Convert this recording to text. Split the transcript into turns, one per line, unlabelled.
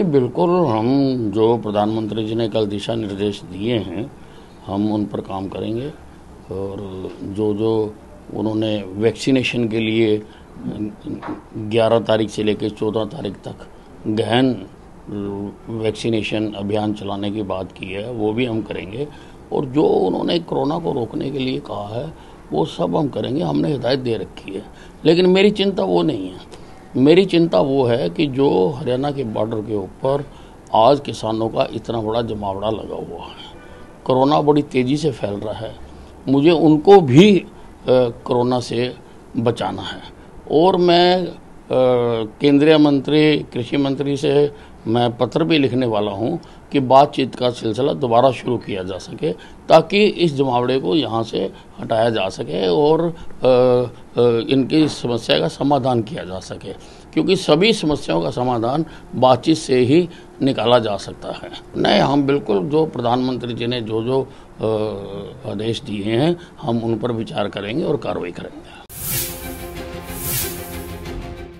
नहीं, बिल्कुल, हम जो प्रधानमंत्री जी ने कल दिशा निर्देश दिए हैं, हम उन पर काम करेंगे और जो जो उन्होंने वैक्सीनेशन के लिए 11 तारीख से लेकर 14 तारीख तक गहन वैक्सीनेशन अभियान चलाने की बात की है, वो भी हम करेंगे। और जो उन्होंने कोरोना को रोकने के लिए कहा है, वो सब हम करेंगे, हमने हिदायत दे रखी है। लेकिन मेरी चिंता वो नहीं है। मेरी चिंता वो है कि जो हरियाणा के बॉर्डर के ऊपर आज किसानों का इतना बड़ा जमावड़ा लगा हुआ है, कोरोना बड़ी तेज़ी से फैल रहा है, मुझे उनको भी कोरोना से बचाना है। और मैं केंद्रीय मंत्री, कृषि मंत्री से मैं पत्र भी लिखने वाला हूँ कि बातचीत का सिलसिला दोबारा शुरू किया जा सके, ताकि इस जमावड़े को यहाँ से हटाया जा सके और इनकी समस्या का समाधान किया जा सके, क्योंकि सभी समस्याओं का समाधान बातचीत से ही निकाला जा सकता है। नहीं, हम बिल्कुल जो प्रधानमंत्री जी ने जो जो आदेश दिए हैं, हम उन पर विचार करेंगे और कार्रवाई करेंगे।